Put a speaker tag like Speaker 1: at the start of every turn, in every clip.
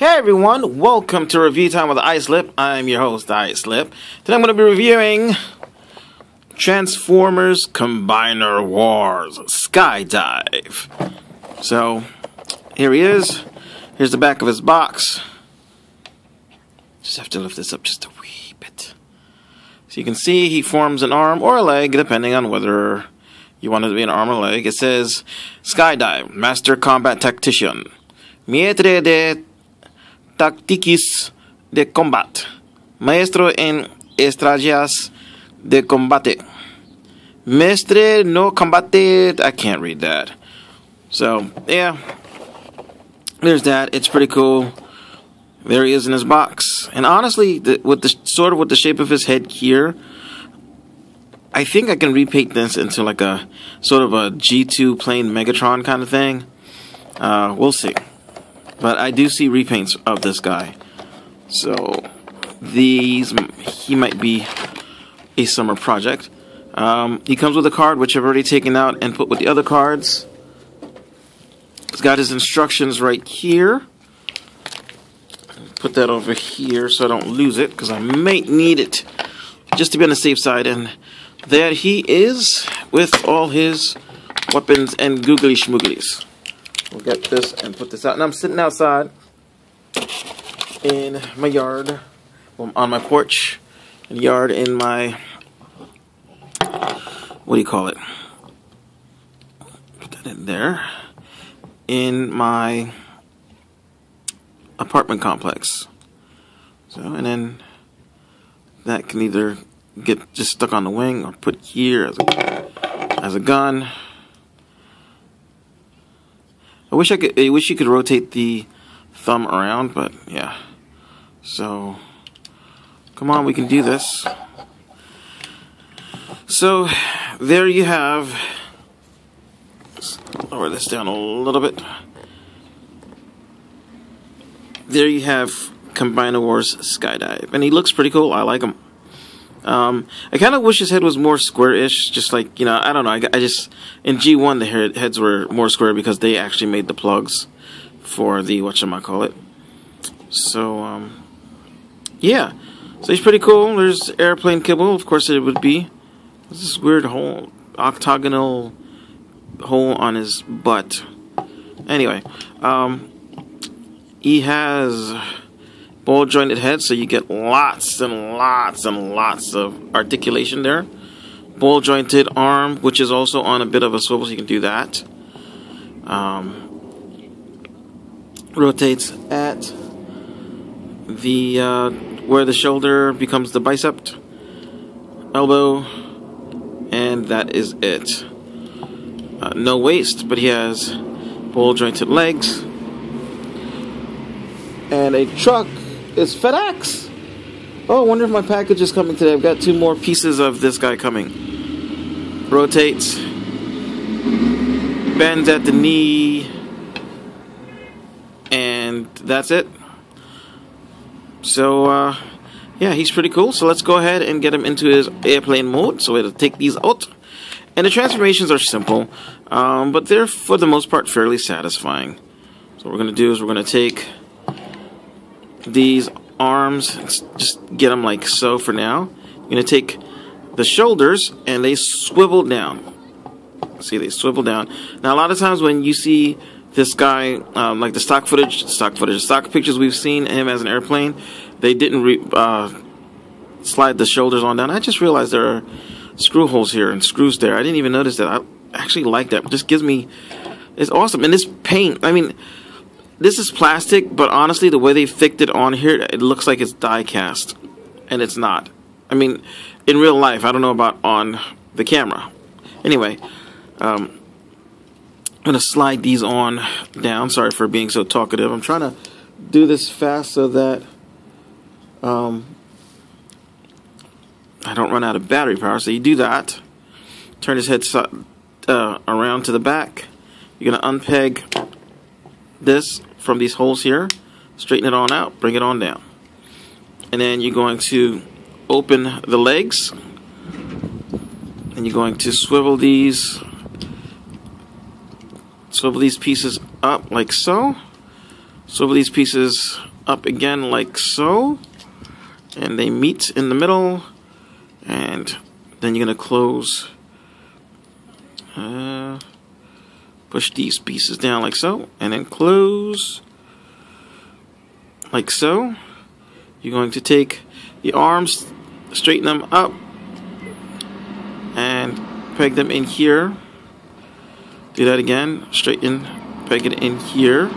Speaker 1: Hey everyone, welcome to Review Time with iSlip. I'm your host, iSlip. Today I'm going to be reviewing Transformers Combiner Wars Skydive. So, here he is. Here's the back of his box. Just have to lift this up just a wee bit. So you can see he forms an arm or a leg, depending on whether you want it to be an arm or a leg. It says Skydive, Master Combat Tactician. Mietre de Tacticis de Combat. Maestro en estrategias de combate. Mestre no combate. I can't read that. So, yeah. There's that. It's pretty cool. There he is in his box. And honestly, the, with the sort of with the shape of his head here, I think I can repaint this into like a sort of a G2 plane Megatron kind of thing. Uh, we'll see. But I do see repaints of this guy. So these he might be a summer project. Um, he comes with a card which I've already taken out and put with the other cards. He's got his instructions right here. Put that over here so I don't lose it because I might need it just to be on the safe side. And there he is with all his weapons and googly schmooglies. We'll get this and put this out. And I'm sitting outside in my yard, well, on my porch, and yard in my, what do you call it? Put that in there. In my apartment complex. So, and then that can either get just stuck on the wing or put here as a, as a gun. I wish I could. I wish you could rotate the thumb around, but yeah. So, come on, we can do this. So, there you have. lower this down a little bit. There you have Combiner Wars Skydive, and he looks pretty cool. I like him. Um, I kind of wish his head was more square-ish, just like you know. I don't know. I, I just in G1 the head, heads were more square because they actually made the plugs for the what I call it. So um, yeah, so he's pretty cool. There's airplane kibble, of course it would be. There's this weird hole, octagonal hole on his butt. Anyway, um, he has ball jointed head, so you get lots and lots and lots of articulation there. Ball jointed arm, which is also on a bit of a swivel, so you can do that. Um, rotates at the uh, where the shoulder becomes the bicep, elbow, and that is it. Uh, no waist, but he has ball jointed legs and a truck is FedEx. Oh, I wonder if my package is coming today. I've got two more pieces of this guy coming. Rotates, bends at the knee, and that's it. So, uh, yeah, he's pretty cool. So let's go ahead and get him into his airplane mode. So it'll take these out. And the transformations are simple, um, but they're for the most part fairly satisfying. So what we're going to do is we're going to take these arms, just get them like so for now. You're going to take the shoulders and they swivel down. See, they swivel down. Now, a lot of times when you see this guy, um, like the stock footage, stock footage, stock pictures we've seen him as an airplane, they didn't uh, slide the shoulders on down. I just realized there are screw holes here and screws there. I didn't even notice that. I actually like that. It just gives me, it's awesome. And this paint, I mean, this is plastic, but honestly, the way they fixed it on here, it looks like it's die cast, and it's not. I mean, in real life, I don't know about on the camera. Anyway, um, I'm gonna slide these on down. Sorry for being so talkative. I'm trying to do this fast so that um, I don't run out of battery power. So you do that. Turn his head uh, around to the back. You're gonna unpeg this from these holes here, straighten it on out, bring it on down. And then you're going to open the legs and you're going to swivel these swivel these pieces up like so. Swivel these pieces up again like so. And they meet in the middle. And then you're going to close. Uh, push these pieces down like so. And then close. Like so. You're going to take the arms, straighten them up. And peg them in here. Do that again. Straighten, peg it in here.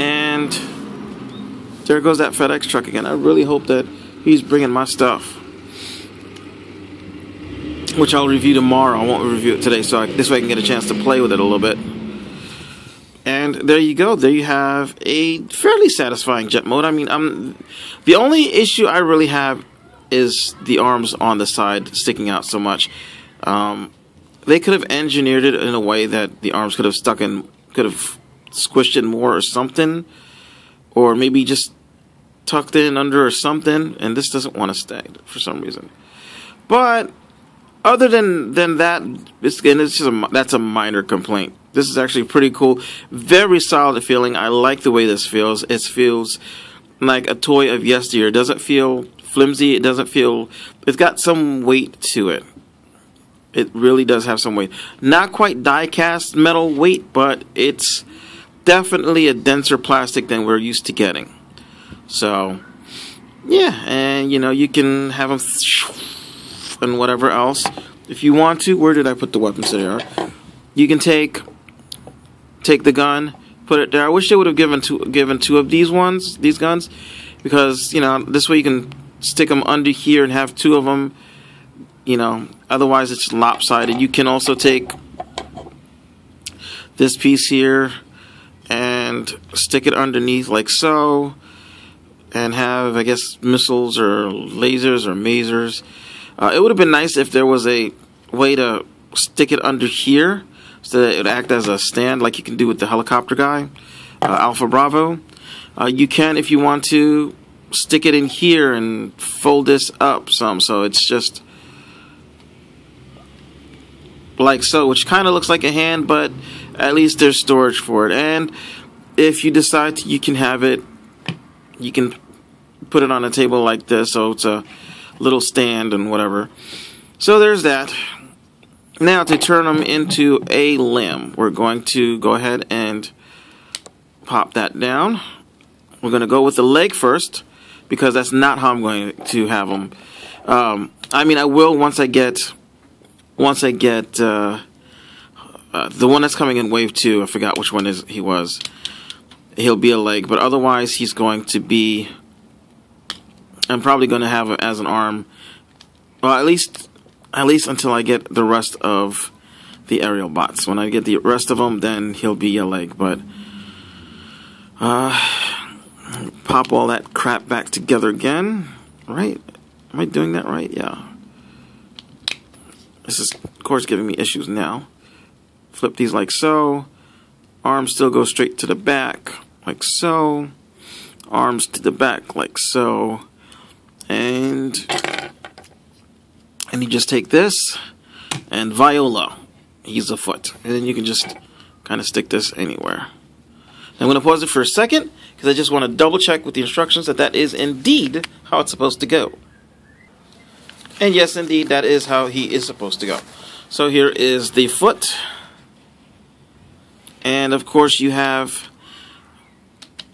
Speaker 1: And there goes that FedEx truck again. I really hope that he's bringing my stuff. Which I'll review tomorrow. I won't review it today, so I, this way I can get a chance to play with it a little bit. And there you go. There you have a fairly satisfying jet mode. I mean, I'm the only issue I really have is the arms on the side sticking out so much. Um, they could have engineered it in a way that the arms could have stuck in, could have squished it more or something, or maybe just tucked in under or something. And this doesn't want to stay for some reason. But other than than that, it's, and it's just a, that's a minor complaint. This is actually pretty cool, very solid feeling. I like the way this feels. It feels like a toy of yesteryear. It doesn't feel flimsy. It doesn't feel. It's got some weight to it. It really does have some weight. Not quite die cast metal weight, but it's definitely a denser plastic than we're used to getting. So, yeah, and you know, you can have them and whatever else. If you want to, where did I put the weapons there? You can take take the gun, put it there. I wish they would have given two given two of these ones, these guns, because you know this way you can stick them under here and have two of them you know, otherwise it's lopsided. You can also take this piece here and stick it underneath like so and have, I guess, missiles or lasers or masers. Uh, it would have been nice if there was a way to stick it under here so that it would act as a stand like you can do with the helicopter guy, uh, Alpha Bravo. Uh, you can, if you want to, stick it in here and fold this up some so it's just like so, which kind of looks like a hand, but at least there's storage for it. And if you decide to, you can have it, you can put it on a table like this, so it's a little stand and whatever. So there's that. Now to turn them into a limb, we're going to go ahead and pop that down. We're going to go with the leg first because that's not how I'm going to have them. Um, I mean, I will once I get once I get uh, uh, the one that's coming in wave two, I forgot which one is he was. He'll be a leg, but otherwise he's going to be. I'm probably going to have him as an arm. Well, at least, at least until I get the rest of the Aerialbots. When I get the rest of them, then he'll be a leg. But uh, pop all that crap back together again. Right? Am I doing that right? Yeah. This is, of course, giving me issues now. Flip these like so. Arms still go straight to the back, like so. Arms to the back, like so. And, and you just take this, and Viola, he's a foot. And then you can just kind of stick this anywhere. I'm going to pause it for a second, because I just want to double check with the instructions that that is indeed how it's supposed to go. And yes, indeed, that is how he is supposed to go. So here is the foot. And of course, you have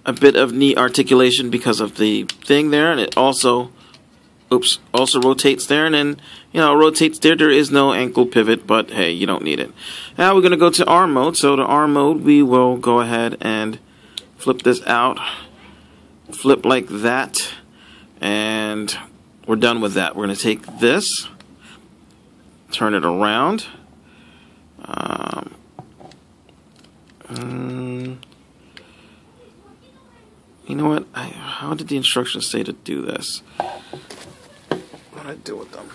Speaker 1: a bit of knee articulation because of the thing there. And it also, oops, also rotates there. And then, you know, rotates there. There is no ankle pivot, but hey, you don't need it. Now we're going to go to arm mode. So to arm mode, we will go ahead and flip this out. Flip like that. And we're done with that. We're going to take this, turn it around. Um, um, you know what? I, how did the instructions say to do this? I do with them?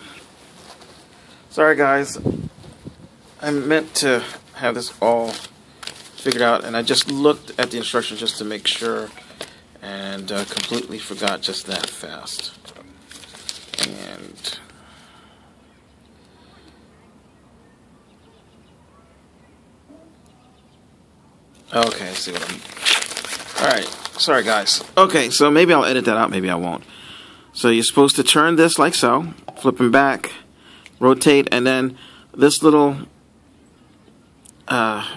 Speaker 1: Sorry, guys. I meant to have this all figured out, and I just looked at the instructions just to make sure, and uh, completely forgot just that fast and okay, I see what I'm Alright, sorry guys. Okay, so maybe I'll edit that out, maybe I won't. So you're supposed to turn this like so, flipping back, rotate, and then this little, uh,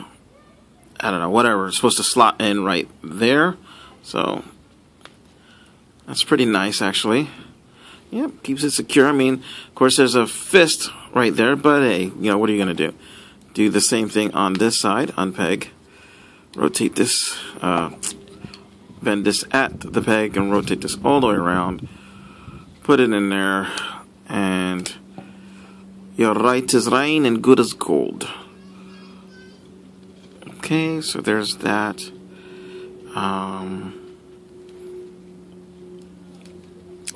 Speaker 1: I don't know, whatever, it's supposed to slot in right there. So that's pretty nice, actually. Yep, keeps it secure. I mean, of course, there's a fist right there, but hey, you know, what are you going to do? Do the same thing on this side, unpeg, rotate this, uh, bend this at the peg, and rotate this all the way around. Put it in there, and you're right is rain and good as gold. Okay, so there's that. Um,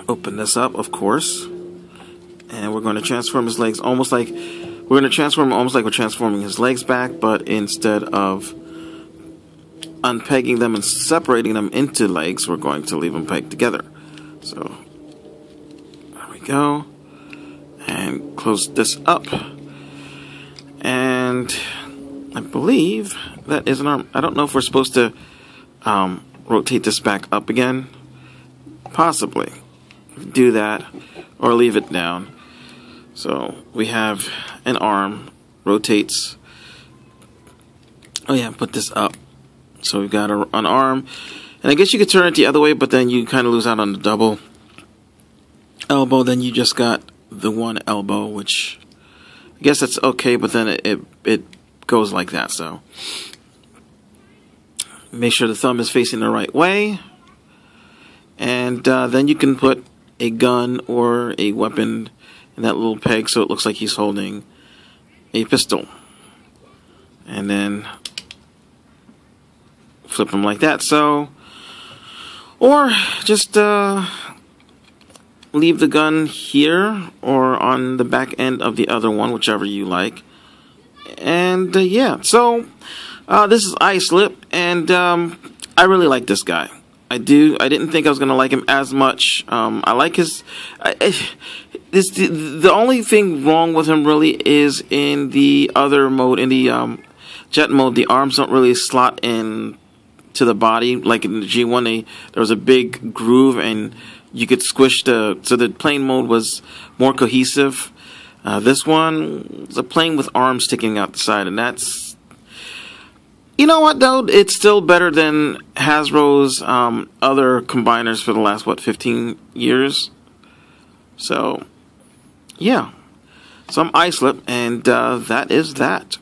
Speaker 1: open this up, of course. And we're going to transform his legs almost like we're going to transform almost like we're transforming his legs back, but instead of unpegging them and separating them into legs, we're going to leave them pegged together. So go. And close this up. And I believe that is an arm. I don't know if we're supposed to um, rotate this back up again. Possibly. Do that or leave it down. So we have an arm, rotates. Oh yeah, put this up. So we've got a, an arm. And I guess you could turn it the other way, but then you kind of lose out on the double elbow. Then you just got the one elbow, which I guess that's okay, but then it, it, it goes like that. So make sure the thumb is facing the right way. And uh, then you can put a gun or a weapon in that little peg so it looks like he's holding a pistol. And then flip him like that. So, or just uh, leave the gun here or on the back end of the other one, whichever you like. And uh, yeah, so uh, this is Islip, and um, I really like this guy. I do. I didn't think I was gonna like him as much. Um, I like his. I, this the, the only thing wrong with him really is in the other mode, in the um, jet mode. The arms don't really slot in to the body like in the G1. They, there was a big groove, and you could squish the. So the plane mode was more cohesive. Uh, this one is a plane with arms sticking out the side, and that's you know what though? It's still better than Hasbro's um, other combiners for the last what 15 years. So, yeah. So I'm Islip, and uh, that is that.